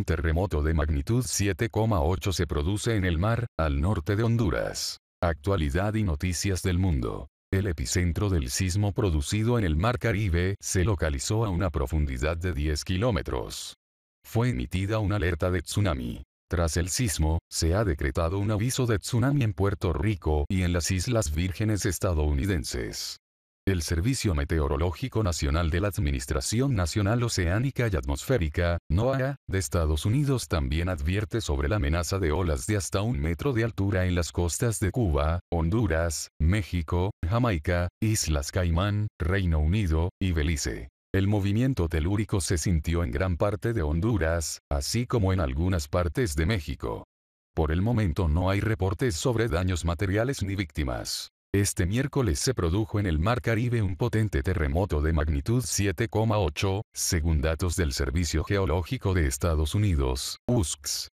Un terremoto de magnitud 7,8 se produce en el mar, al norte de Honduras. Actualidad y noticias del mundo. El epicentro del sismo producido en el Mar Caribe se localizó a una profundidad de 10 kilómetros. Fue emitida una alerta de tsunami. Tras el sismo, se ha decretado un aviso de tsunami en Puerto Rico y en las Islas Vírgenes estadounidenses. El Servicio Meteorológico Nacional de la Administración Nacional Oceánica y Atmosférica, NOAA, de Estados Unidos también advierte sobre la amenaza de olas de hasta un metro de altura en las costas de Cuba, Honduras, México, Jamaica, Islas Caimán, Reino Unido, y Belice. El movimiento telúrico se sintió en gran parte de Honduras, así como en algunas partes de México. Por el momento no hay reportes sobre daños materiales ni víctimas. Este miércoles se produjo en el Mar Caribe un potente terremoto de magnitud 7,8, según datos del Servicio Geológico de Estados Unidos, USGS.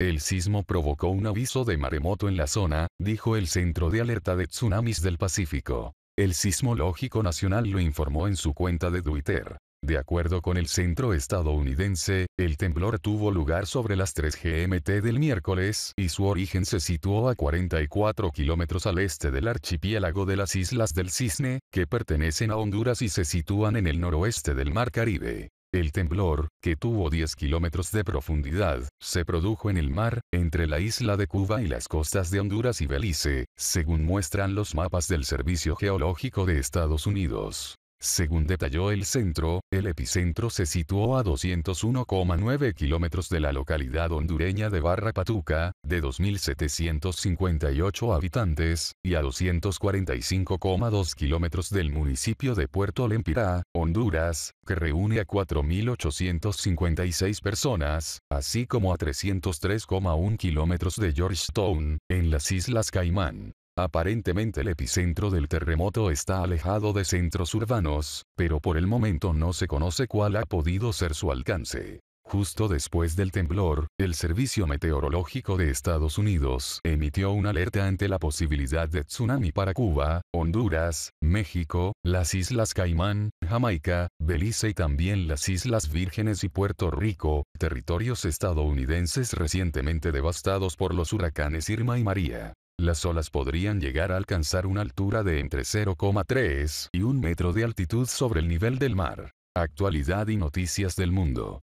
El sismo provocó un aviso de maremoto en la zona, dijo el Centro de Alerta de Tsunamis del Pacífico. El Sismológico Nacional lo informó en su cuenta de Twitter. De acuerdo con el centro estadounidense, el temblor tuvo lugar sobre las 3 GMT del miércoles y su origen se situó a 44 kilómetros al este del archipiélago de las Islas del Cisne, que pertenecen a Honduras y se sitúan en el noroeste del Mar Caribe. El temblor, que tuvo 10 kilómetros de profundidad, se produjo en el mar, entre la isla de Cuba y las costas de Honduras y Belice, según muestran los mapas del Servicio Geológico de Estados Unidos. Según detalló el centro, el epicentro se situó a 201,9 kilómetros de la localidad hondureña de Barra Patuca, de 2.758 habitantes, y a 245,2 kilómetros del municipio de Puerto Lempirá, Honduras, que reúne a 4.856 personas, así como a 303,1 kilómetros de Georgetown, en las Islas Caimán. Aparentemente el epicentro del terremoto está alejado de centros urbanos, pero por el momento no se conoce cuál ha podido ser su alcance. Justo después del temblor, el Servicio Meteorológico de Estados Unidos emitió una alerta ante la posibilidad de tsunami para Cuba, Honduras, México, las Islas Caimán, Jamaica, Belice y también las Islas Vírgenes y Puerto Rico, territorios estadounidenses recientemente devastados por los huracanes Irma y María. Las olas podrían llegar a alcanzar una altura de entre 0,3 y un metro de altitud sobre el nivel del mar. Actualidad y noticias del mundo.